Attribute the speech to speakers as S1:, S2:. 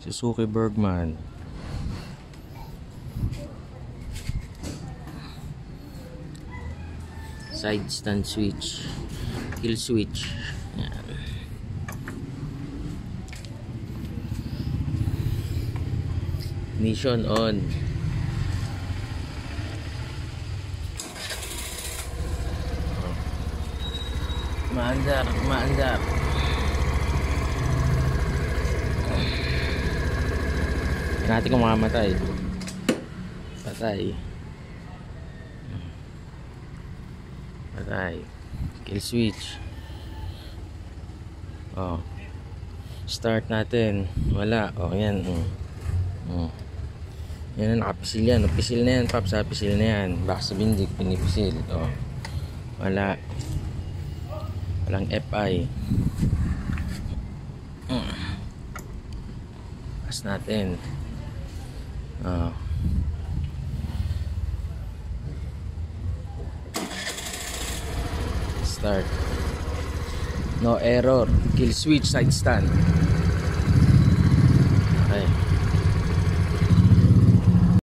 S1: Suzuki Bergman. Side stand switch. Kill switch. Yan. Ignition on. Maandar, maandar. Natin kung mamamatay. Patay. Patay. Kill switch. Oh. Start natin. Wala. Oh, yan. Oh. Oh. Yan na, nakapisil yan. Pisil na yan, Paps. Ha? Pisil na yan. Baka sabihin, hindi pinipisil. Oh. Wala. Walang FI. Mm. Pas natin. Oh. Start. No error. Kill switch side stand. Okay.